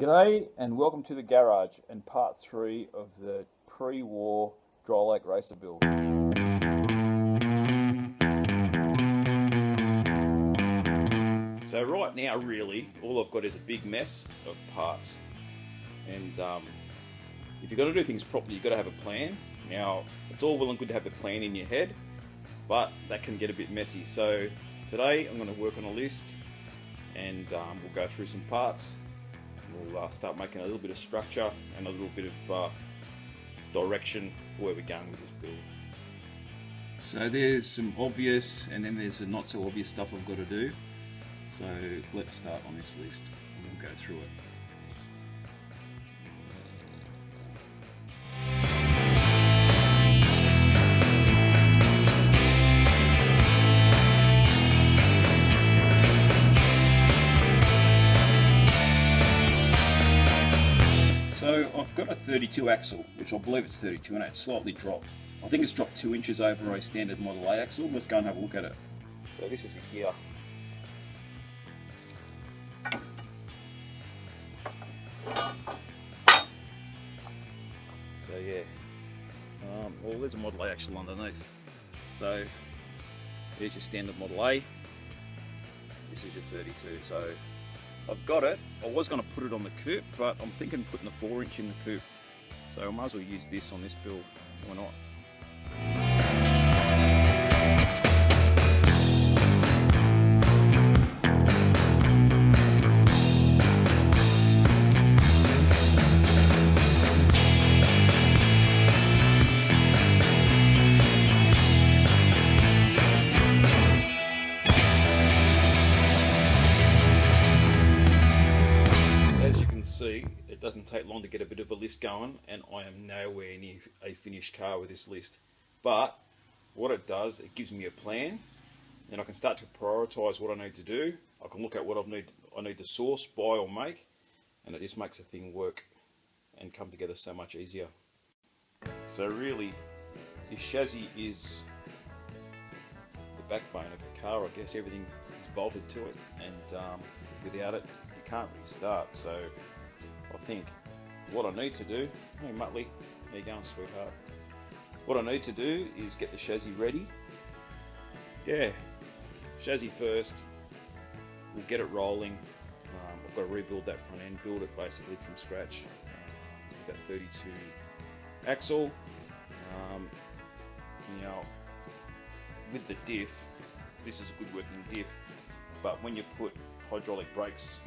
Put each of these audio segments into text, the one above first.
G'day and welcome to the garage and part three of the pre-war dry lake racer build. So right now really all I've got is a big mess of parts and um, if you've got to do things properly you've got to have a plan. Now it's all well and good to have a plan in your head but that can get a bit messy so today I'm going to work on a list and um, we'll go through some parts we'll uh, start making a little bit of structure and a little bit of uh, direction for where we're going with this build. So there's some obvious and then there's the not so obvious stuff I've got to do. So let's start on this list and we'll go through it. 32 axle, which I believe it's 32 and it's slightly dropped. I think it's dropped two inches over a standard Model A axle. Let's go and have a look at it. So this is a gear. So yeah, um, well there's a Model A axle underneath. So there's your standard Model A. This is your 32. So I've got it. I was going to put it on the coupe, but I'm thinking putting the 4 inch in the coupe. So I might as well use this on this build. Why not? See, it doesn't take long to get a bit of a list going, and I am nowhere near a finished car with this list. But what it does, it gives me a plan, and I can start to prioritise what I need to do. I can look at what I need, I need to source, buy, or make, and it just makes the thing work and come together so much easier. So really, this chassis is the backbone of the car. I guess everything is bolted to it, and um, without it, you can't really start. So I think what I need to do, hey Muttley, how you going, sweetheart? What I need to do is get the chassis ready. Yeah, chassis first. We'll get it rolling. Um, I've got to rebuild that front end, build it basically from scratch. Um, that 32 axle. Um, know, with the diff, this is a good working diff, but when you put hydraulic brakes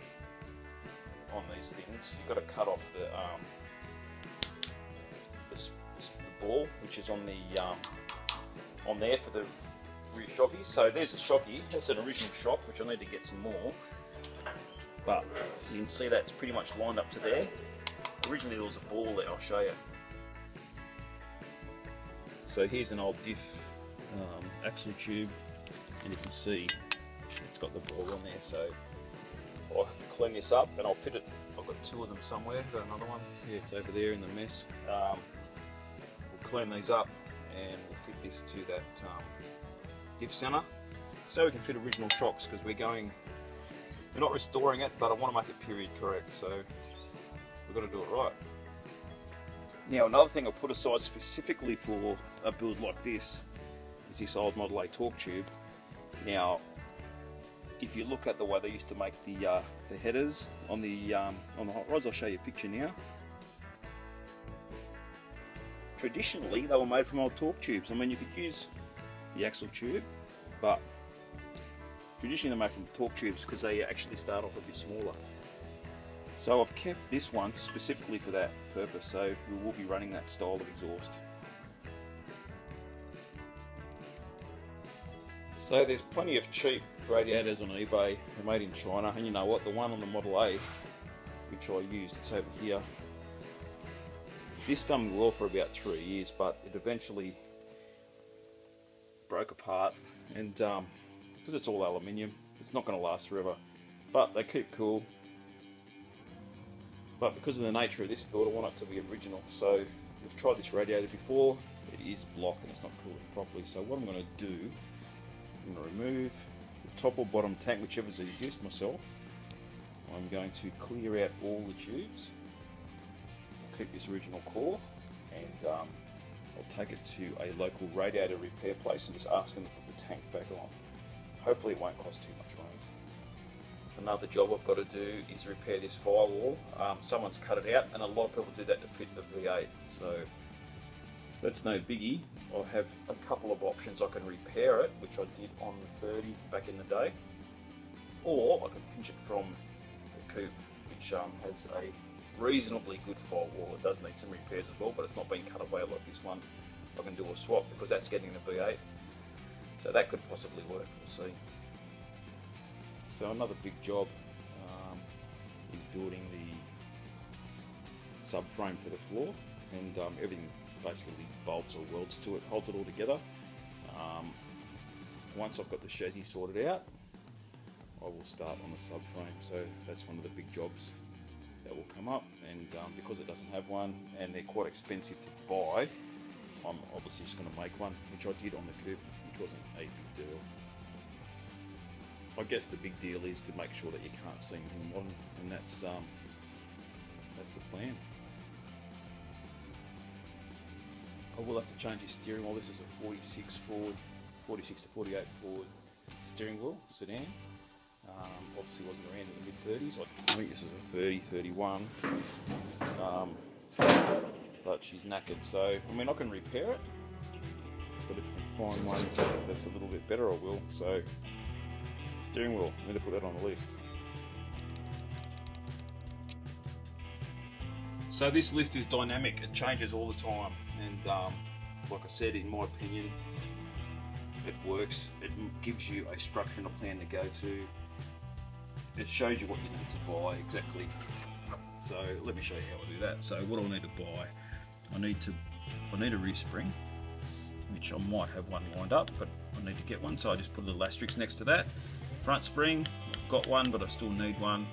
on these things, you've got to cut off the, um, the, the ball, which is on the um, on there for the rear shockies. So there's a shocky. That's an original shock, which I need to get some more. But you can see that's pretty much lined up to there. Originally there was a ball there. I'll show you. So here's an old diff um, axle tube, and you can see it's got the ball on there. So I'll have to clean this up and I'll fit it. I've got two of them somewhere. Got another one. Yeah, it's over there in the mess. Um, we'll clean these up and we'll fit this to that um, diff center so we can fit original shocks because we're going. We're not restoring it, but I want to make it period correct. So we've got to do it right. Now another thing I put aside specifically for a build like this is this old Model A torque tube. Now if you look at the way they used to make the uh, the headers on the um, on the hot rods, I'll show you a picture now. Traditionally, they were made from old torque tubes. I mean, you could use the axle tube, but traditionally they're made from torque tubes because they actually start off a bit smaller. So I've kept this one specifically for that purpose. So we will be running that style of exhaust. So there's plenty of cheap radiators on eBay. They're made in China, and you know what? The one on the Model A, which I used, it's over here. This done well for about three years, but it eventually broke apart, and um, because it's all aluminium, it's not going to last forever. But they keep cool. But because of the nature of this build, I want it to be original. So we've tried this radiator before. It is blocked and it's not cooling properly. So what I'm going to do I'm going to remove the top or bottom tank, whichever's easiest myself. I'm going to clear out all the tubes, keep this original core, and um, I'll take it to a local radiator repair place and just ask them to put the tank back on. Hopefully it won't cost too much money. Another job I've got to do is repair this firewall. Um, someone's cut it out and a lot of people do that to fit the V8. So that's no biggie. I have a couple of options. I can repair it, which I did on the 30 back in the day, or I can pinch it from the coupe, which um, has a reasonably good firewall. It does need some repairs as well, but it's not been cut away like this one. I can do a swap because that's getting the V8. So that could possibly work, we'll see. So another big job um, is building the subframe for the floor and um, everything basically bolts or welds to it, holds it all together. Um, once I've got the chassis sorted out, I will start on the subframe. So that's one of the big jobs that will come up and um, because it doesn't have one and they're quite expensive to buy, I'm obviously just going to make one, which I did on the coupe, which wasn't a big deal. I guess the big deal is to make sure that you can't see anything modern, and that's um, that's the plan. I will have to change his steering wheel. This is a 46 Ford, 46 to 48 Ford steering wheel sedan. Um, obviously wasn't around in the mid 30s. I think this is a 30, 31. Um, but she's knackered, so I mean I can repair it. But if I can find one that's a little bit better, I will. So steering wheel, I need to put that on the list. So this list is dynamic, it changes all the time and um, like I said in my opinion it works, it gives you a structure and a plan to go to, it shows you what you need to buy exactly. So let me show you how I do that. So what do I need to buy? I need to I need a rear spring, which I might have one lined up, but I need to get one, so I just put a little asterisk next to that. Front spring, I've got one, but I still need one.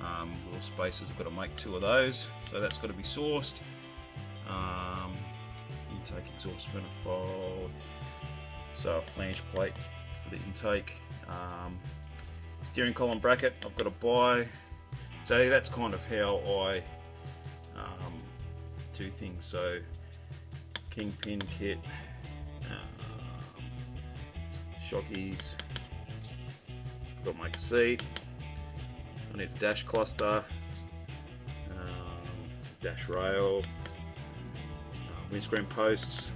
Um, little spacers, I've got to make two of those, so that's got to be sourced. Um, intake exhaust manifold, so a flange plate for the intake. Um, steering column bracket, I've got to buy. So that's kind of how I um, do things. So kingpin kit, um, shockies, got my seat, I need a dash cluster, um, dash rail, windscreen posts,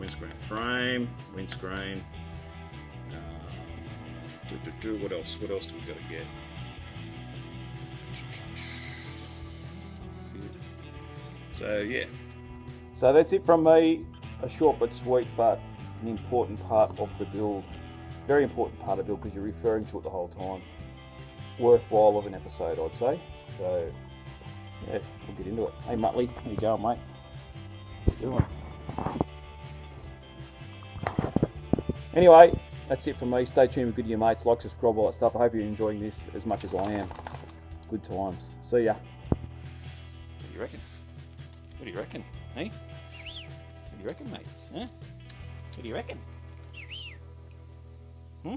windscreen frame, windscreen. Uh, do, do, do, what else? What else do we got to get? So yeah. So that's it from me. A short but sweet, but an important part of the build. Very important part of the build because you're referring to it the whole time worthwhile of an episode, I'd say. So, yeah, we'll get into it. Hey, Muttley, how you going, mate? Doing? Anyway, that's it from me. Stay tuned with Good Your Mates. Like, subscribe, all that stuff. I hope you're enjoying this as much as I am. Good times. See ya. What do you reckon? What do you reckon? Hey? What do you reckon, mate? Huh? What do you reckon? Hmm?